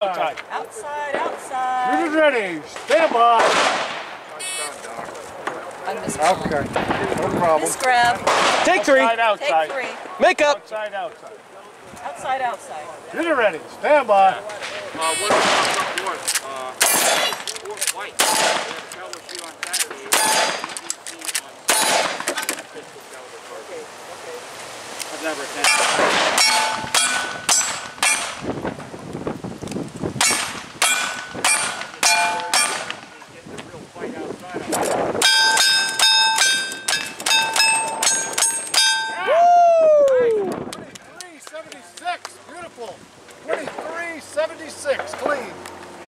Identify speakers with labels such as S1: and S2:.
S1: Outside.
S2: Outside, outside.
S3: Unit ready. Stand by. Okay. No problem.
S2: This grab.
S1: Take three.
S2: Take
S1: outside.
S2: three.
S1: Make up.
S3: Outside, outside.
S2: Outside, outside.
S3: Unit ready. Stand by.
S4: Uh, one o'clock uh, fourth white. We have a caliber sheet on Saturday, EDC on Saturday. Pistol caliber cartridge. I've never attended. equal. 2376 clean.